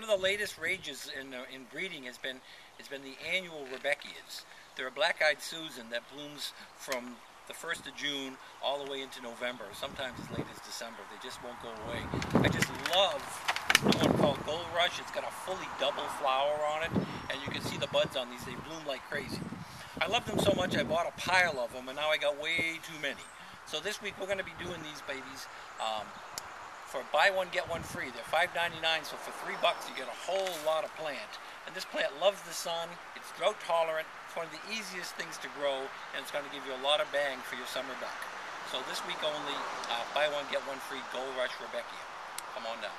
One of the latest rages in, uh, in breeding has been, has been the annual Rudbeckias. They're a black-eyed Susan that blooms from the 1st of June all the way into November, sometimes as late as December. They just won't go away. I just love the one called Gold Rush. It's got a fully double flower on it, and you can see the buds on these. They bloom like crazy. I love them so much I bought a pile of them, and now I got way too many. So this week we're going to be doing these babies um, for buy one, get one free. They're $5.99, so for three bucks you get a whole lot of plant. And this plant loves the sun, it's drought tolerant, it's one of the easiest things to grow, and it's going to give you a lot of bang for your summer duck. So this week only, uh, buy one, get one free Gold Rush Rudbeckia. Come on down.